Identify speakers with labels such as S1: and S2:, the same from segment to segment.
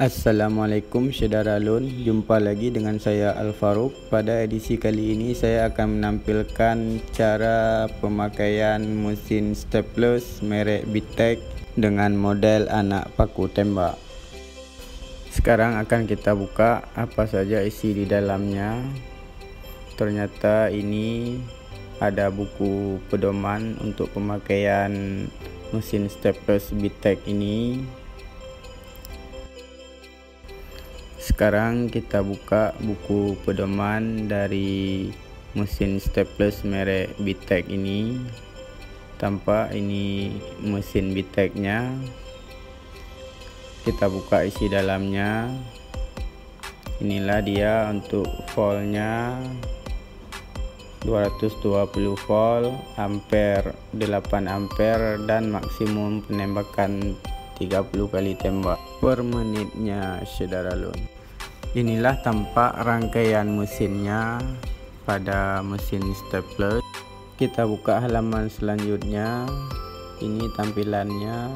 S1: Assalamualaikum saudara Lun. Jumpa lagi dengan saya Al Faruq Pada edisi kali ini saya akan menampilkan cara pemakaian mesin staples merek Bitek Dengan model anak paku tembak. Sekarang akan kita buka apa saja isi di dalamnya. Ternyata ini ada buku pedoman untuk pemakaian mesin staples Bitek ini sekarang kita buka buku pedoman dari mesin staples merek Bitek ini. Tampak ini mesin Biteknya. Kita buka isi dalamnya. Inilah dia untuk voltnya. 220 volt ampere 8 ampere dan maksimum penembakan 30 kali tembak per menitnya saudara lun Inilah tampak rangkaian mesinnya pada mesin stapler. Kita buka halaman selanjutnya. Ini tampilannya.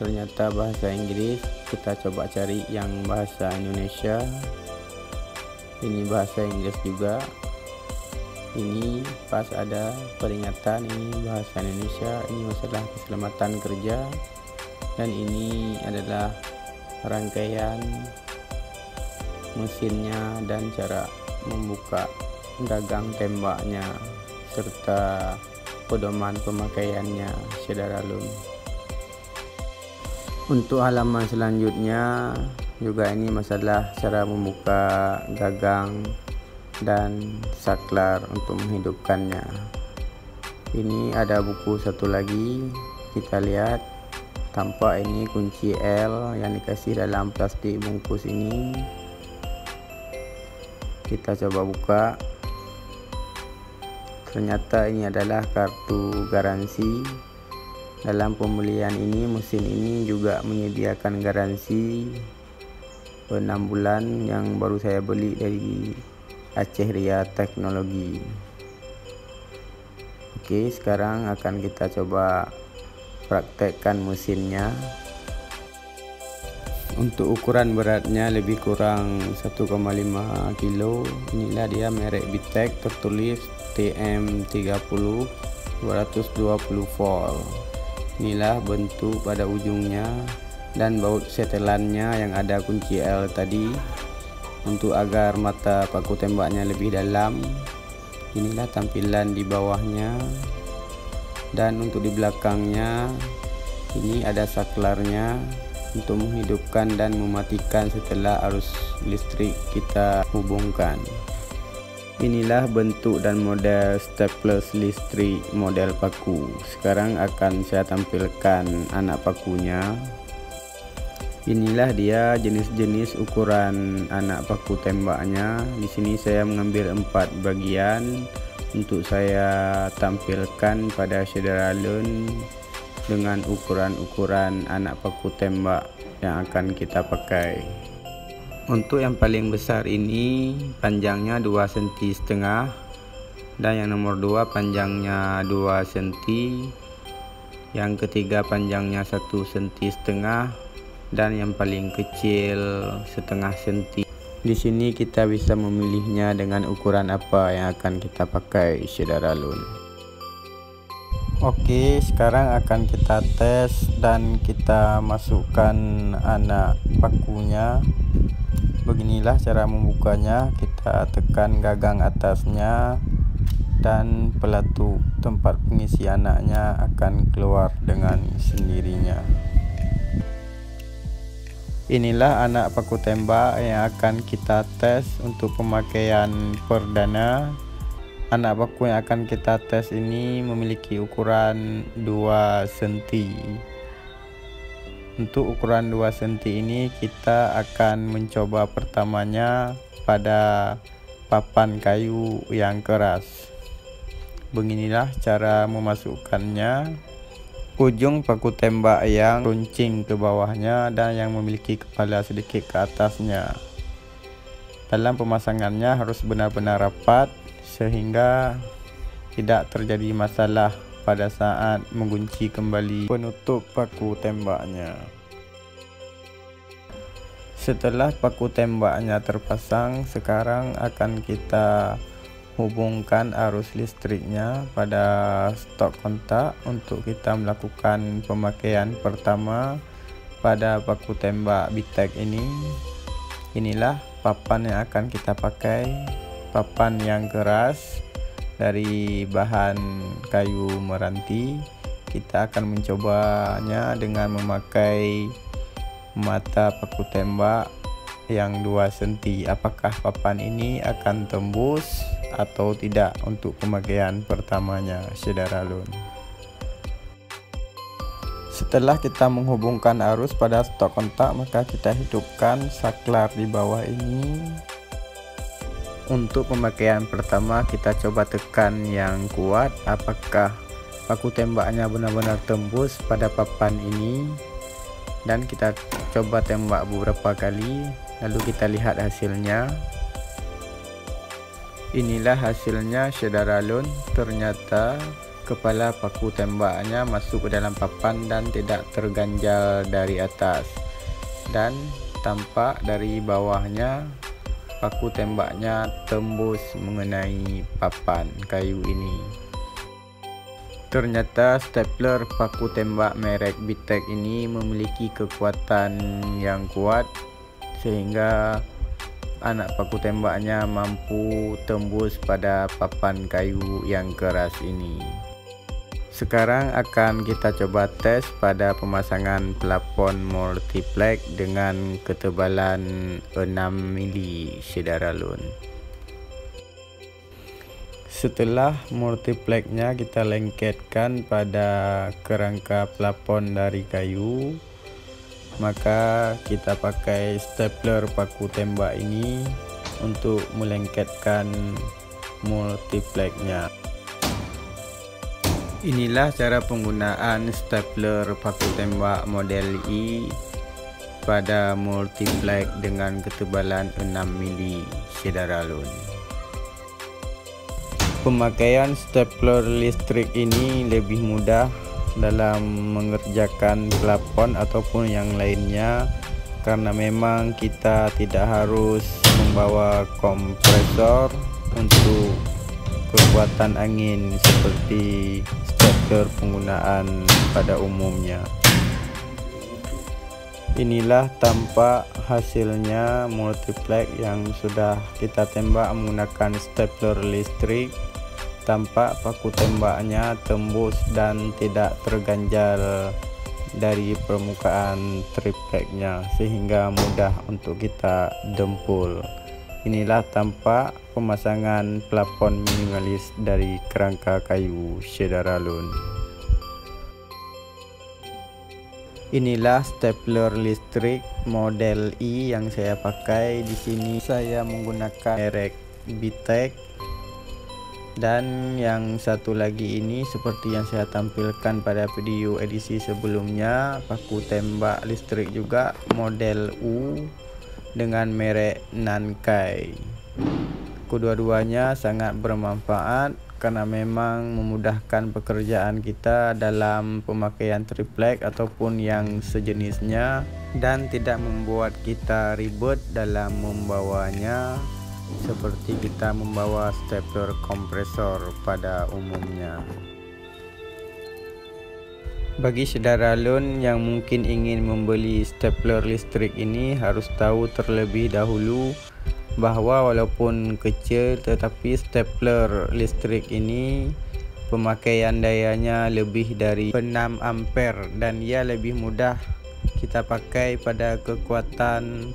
S1: Ternyata bahasa Inggris. Kita coba cari yang bahasa Indonesia. Ini bahasa Inggris juga. Ini pas ada peringatan ini bahasa Indonesia. Ini masalah keselamatan kerja. Dan ini adalah rangkaian mesinnya dan cara membuka gagang tembaknya serta pedoman pemakaiannya saudara lun untuk halaman selanjutnya juga ini masalah cara membuka gagang dan saklar untuk menghidupkannya. Ini ada buku satu lagi kita lihat. Tampak ini kunci L yang dikasih dalam plastik bungkus ini kita coba buka. Ternyata ini adalah kartu garansi. Dalam pembelian ini mesin ini juga menyediakan garansi 6 bulan yang baru saya beli dari Aceh Ria Teknologi. Oke sekarang akan kita coba praktekkan mesinnya untuk ukuran beratnya lebih kurang 1,5 kilo. Inilah dia merek Bitek tertulis TM30 220 volt. Inilah bentuk pada ujungnya dan baut setelannya yang ada kunci L tadi. Untuk agar mata paku tembaknya lebih dalam inilah tampilan di bawahnya. Dan untuk di belakangnya ini ada saklarnya untuk menghidupkan dan mematikan setelah arus listrik kita hubungkan. Inilah bentuk dan model staples listrik model paku. Sekarang akan saya tampilkan anak pakunya. Inilah dia jenis-jenis ukuran anak paku tembaknya. Di sini saya mengambil empat bagian untuk saya tampilkan pada saudara lun dengan ukuran-ukuran anak paku tembak yang akan kita pakai. Untuk yang paling besar ini panjangnya 2 cm setengah dan yang nomor 2 panjangnya 2 cm yang ketiga panjangnya 1 cm setengah dan yang paling kecil setengah cm di sini kita bisa memilihnya dengan ukuran apa yang akan kita pakai saudara lun Oke sekarang akan kita tes dan kita masukkan anak pakunya. Beginilah cara membukanya. Kita tekan gagang atasnya dan pelatu tempat pengisi anaknya akan keluar dengan sendirinya. Inilah anak paku tembak yang akan kita tes untuk pemakaian perdana anak baku yang akan kita tes ini memiliki ukuran 2 cm untuk ukuran 2 cm ini kita akan mencoba pertamanya pada papan kayu yang keras. Beginilah cara memasukkannya. Ujung paku tembak yang runcing ke bawahnya dan yang memiliki kepala sedikit ke atasnya. Dalam pemasangannya harus benar-benar rapat sehingga tidak terjadi masalah pada saat mengunci kembali penutup paku tembaknya. Setelah paku tembaknya terpasang sekarang akan kita hubungkan arus listriknya pada stok kontak untuk kita melakukan pemakaian pertama pada paku tembak bitek ini. Inilah papan yang akan kita pakai papan yang keras dari bahan kayu meranti. Kita akan mencobanya dengan memakai mata paku tembak yang 2 cm apakah papan ini akan tembus atau tidak untuk pemakaian pertamanya saudara lun? Setelah kita menghubungkan arus pada stok kontak maka kita hidupkan saklar di bawah ini untuk pemakaian pertama kita coba tekan yang kuat. Apakah paku tembaknya benar-benar tembus pada papan ini? Dan kita coba tembak beberapa kali lalu kita lihat hasilnya. Inilah hasilnya saudara lun. Ternyata kepala paku tembaknya masuk ke dalam papan dan tidak terganjal dari atas. Dan tampak dari bawahnya paku tembaknya tembus mengenai papan kayu ini Ternyata stapler paku tembak merek Bitek ini memiliki kekuatan yang kuat sehingga anak paku tembaknya mampu tembus pada papan kayu yang keras ini. Sekarang akan kita coba tes pada pemasangan plafon multiplex dengan ketebalan 6 mili saudara lun. Setelah multiplexnya kita lengketkan pada kerangka plafon dari kayu maka kita pakai stapler paku tembak ini untuk melengketkan multiplexnya inilah cara penggunaan stapler paku tembak model I pada multiplex dengan ketebalan 6 mili saudara lun. Pemakaian stapler listrik ini lebih mudah dalam mengerjakan plafon ataupun yang lainnya karena memang kita tidak harus membawa kompresor untuk kekuatan angin seperti stapler penggunaan pada umumnya. Inilah tampak hasilnya multiplex yang sudah kita tembak menggunakan stapler listrik. Tampak paku tembaknya tembus dan tidak terganjal dari permukaan tripleknya sehingga mudah untuk kita dempul inilah tampak pemasangan plafon minimalis dari kerangka kayu saudara lun inilah stapler listrik model I yang saya pakai di sini. Saya menggunakan merek Bitek. Dan yang satu lagi ini seperti yang saya tampilkan pada video edisi sebelumnya. Paku tembak listrik juga model U dengan merek Nankai kedua-duanya sangat bermanfaat karena memang memudahkan pekerjaan kita dalam pemakaian triplek ataupun yang sejenisnya dan tidak membuat kita ribet dalam membawanya seperti kita membawa stapler kompresor pada umumnya bagi saudara lun yang mungkin ingin membeli stapler listrik ini harus tahu terlebih dahulu bahwa walaupun kecil tetapi stapler listrik ini pemakaian dayanya lebih dari 6 ampere dan ia lebih mudah kita pakai pada kekuatan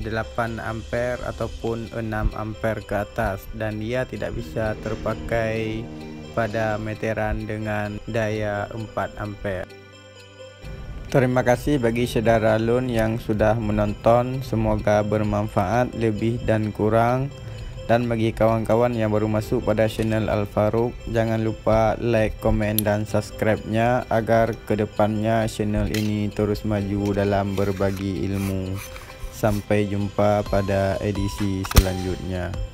S1: 8 ampere ataupun 6 ampere ke atas dan dia tidak bisa terpakai pada meteran dengan daya 4 ampere. Terima kasih bagi saudara Lun yang sudah menonton. Semoga bermanfaat lebih dan kurang. Dan bagi kawan-kawan yang baru masuk pada channel Al jangan lupa like, komen dan subscribe-nya agar ke depannya channel ini terus maju dalam berbagi ilmu. Sampai jumpa pada edisi selanjutnya.